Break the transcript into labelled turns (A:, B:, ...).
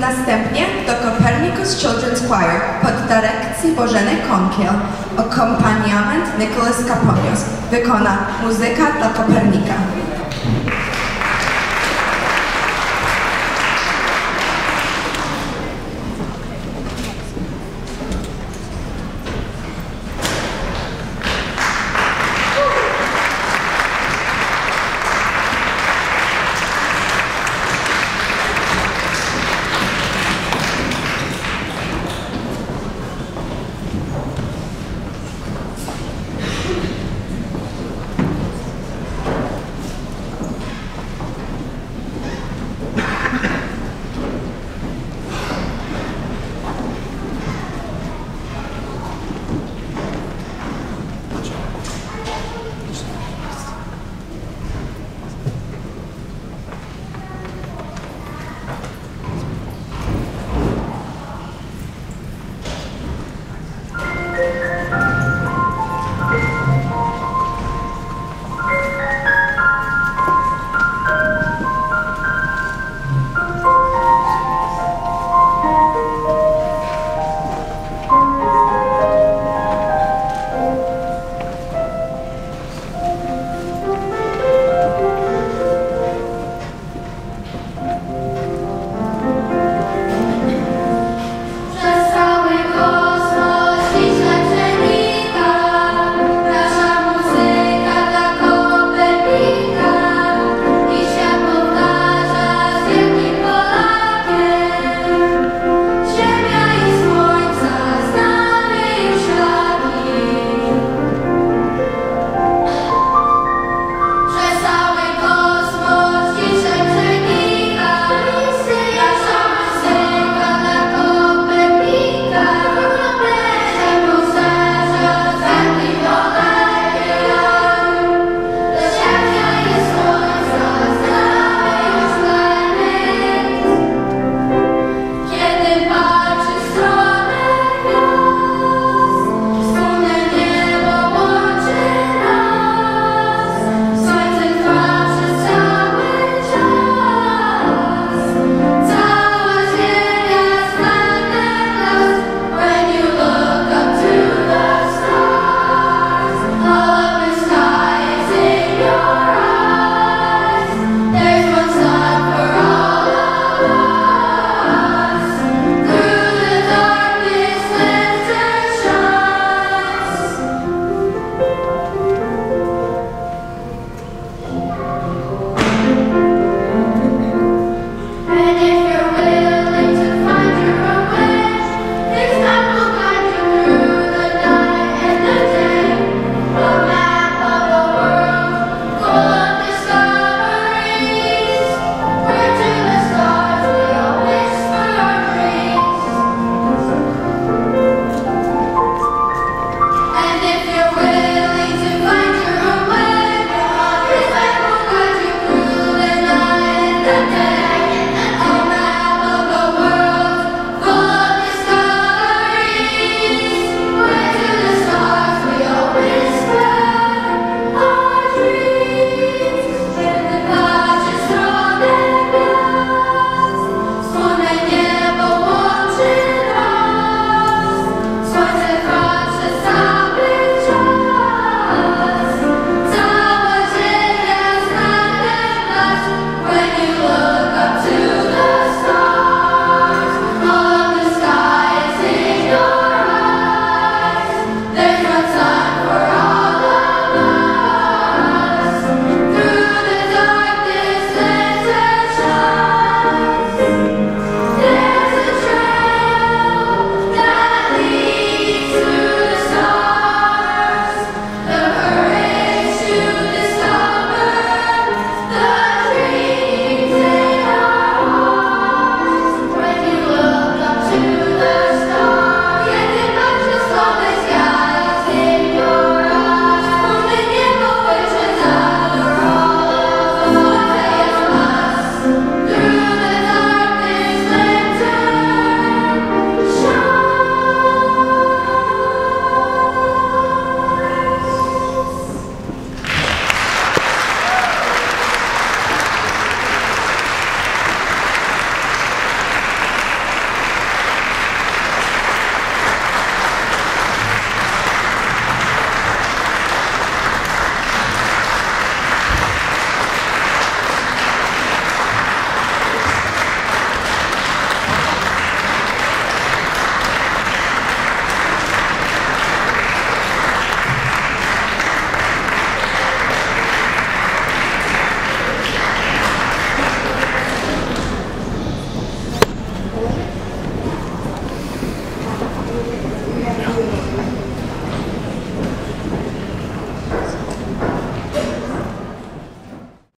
A: Następnie do Copernicus Children's Choir pod dyrekcji Bożeny Konkiel akompaniament Nicholas Caponios wykona muzyka dla Kopernika.